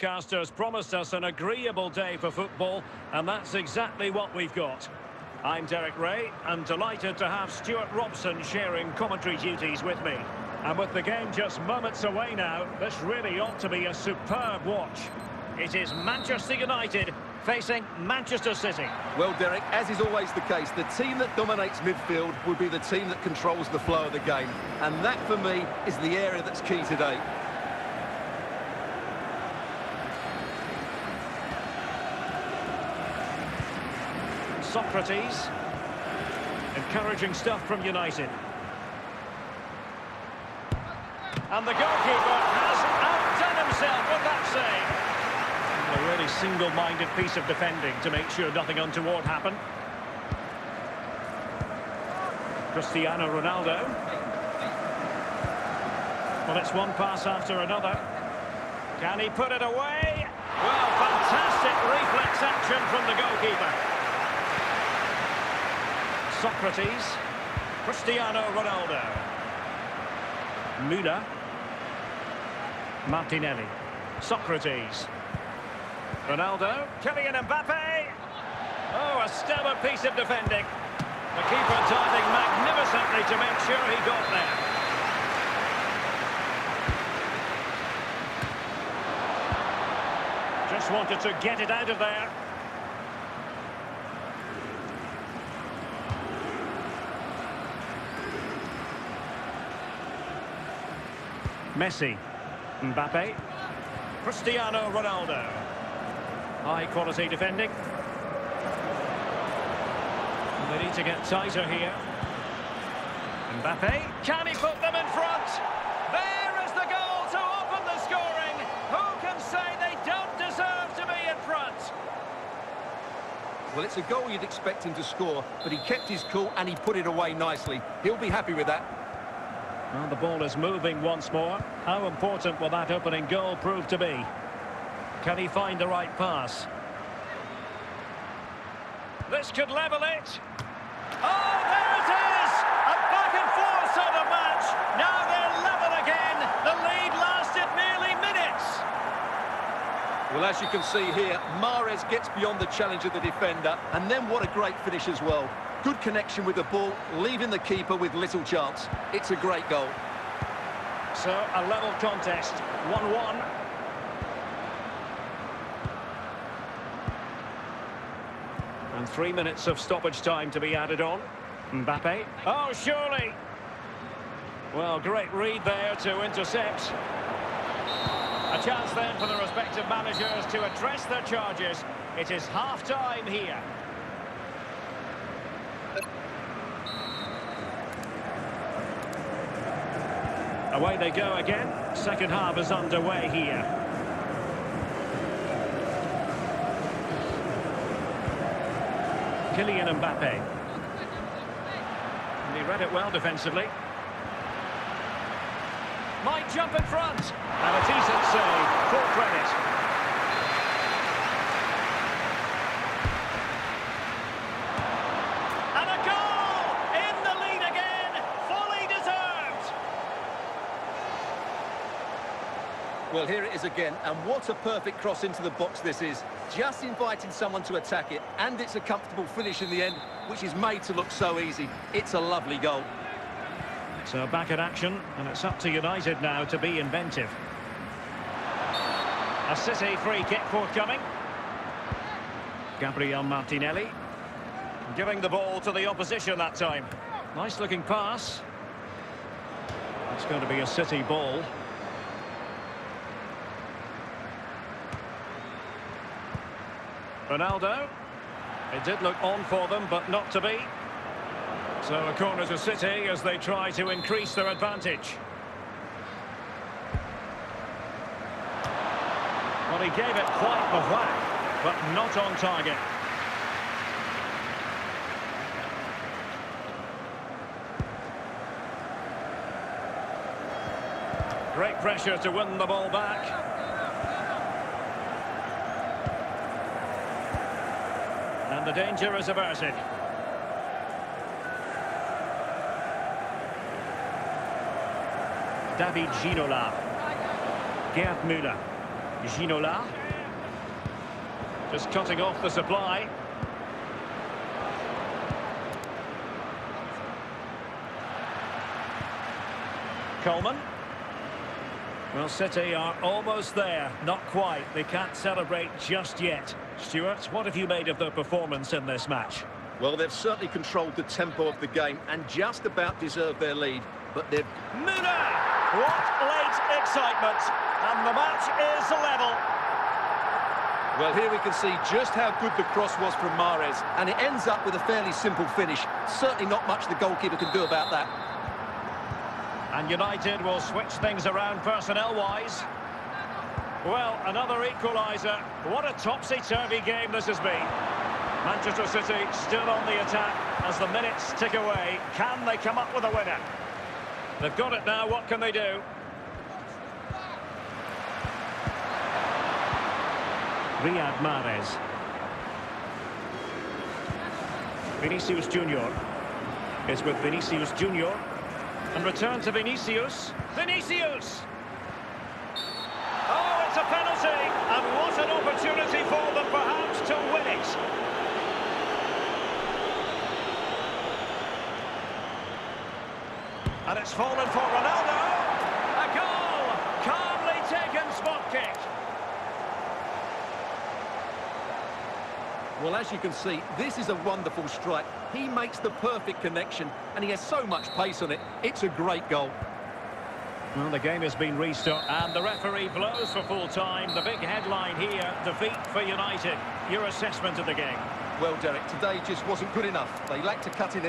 broadcasters promised us an agreeable day for football, and that's exactly what we've got. I'm Derek Ray, and delighted to have Stuart Robson sharing commentary duties with me. And with the game just moments away now, this really ought to be a superb watch. It is Manchester United facing Manchester City. Well, Derek, as is always the case, the team that dominates midfield will be the team that controls the flow of the game. And that, for me, is the area that's key today. Sokratis. Encouraging stuff from United. And the goalkeeper has outdone himself with that save. A really single-minded piece of defending to make sure nothing untoward happened. Cristiano Ronaldo. Well, it's one pass after another. Can he put it away? Well, fantastic reflex action from the goalkeeper. Sokratis. Cristiano Ronaldo. Müller. Martinelli. Socrates. Ronaldo. Kylian Mbappe. Oh, a stellar piece of defending. The keeper diving magnificently to make sure he got there. Just wanted to get it out of there. Messi. Mbappe. Cristiano Ronaldo. High quality defending. They need to get tighter here. Mbappe. Can he put them in front? There is the goal to open the scoring. Who can say they don't deserve to be in front? Well, it's a goal you'd expect him to score, but he kept his cool and he put it away nicely. He'll be happy with that. Well, the ball is moving once more. How important will that opening goal prove to be? Can he find the right pass? This could level it. Oh, Well, as you can see here, Mahrez gets beyond the challenge of the defender, and then what a great finish as well. Good connection with the ball, leaving the keeper with little chance. It's a great goal. So, a level contest, 1-1. And three minutes of stoppage time to be added on. Mbappe. Oh, surely. Well, great read there to intercept. A chance then for the respective managers to address their charges. It is half-time here. Away they go again. Second half is underway here. Kylian Mbappe. And he read it well defensively. Might jump in front. And a decent save. Full credit. And a goal! In the lead again. Fully deserved. Well, here it is again, and what a perfect cross into the box this is. Just inviting someone to attack it, and it's a comfortable finish in the end, which is made to look so easy. It's a lovely goal. So back at action, and it's up to United now to be inventive. A City free kick forthcoming. Gabriel Martinelli. Giving the ball to the opposition that time. Nice looking pass. It's going to be a City ball. Ronaldo. It did look on for them, but not to be. So a corner to City as they try to increase their advantage. Well, he gave it quite the whack, but not on target. Great pressure to win the ball back. And the danger is averted. David Ginola. Gerd Müller. Ginola. Just cutting off the supply. Coleman. Well, City are almost there. Not quite. They can't celebrate just yet. Stuart, what have you made of their performance in this match? Well, they've certainly controlled the tempo of the game and just about deserved their lead. But they've... Müller! What late excitement! And the match is level. Well, here we can see just how good the cross was from Mahrez, And it ends up with a fairly simple finish. Certainly not much the goalkeeper can do about that. And United will switch things around personnel-wise. Well, another equaliser. What a topsy-turvy game this has been. Manchester City still on the attack as the minutes tick away. Can they come up with a winner? They've got it now, what can they do? Riyad Mahrez. Vinicius Junior is with Vinicius Junior. And return to Vinicius. Vinicius! Oh, it's a penalty! And what an opportunity for them perhaps to win it. And it's fallen for Ronaldo. A goal! Calmly taken spot kick. Well, as you can see, this is a wonderful strike. He makes the perfect connection, and he has so much pace on it. It's a great goal. Well, the game has been restarted, and the referee blows for full time. The big headline here, defeat for United. Your assessment of the game? Well, Derek, today just wasn't good enough. They lacked a cut in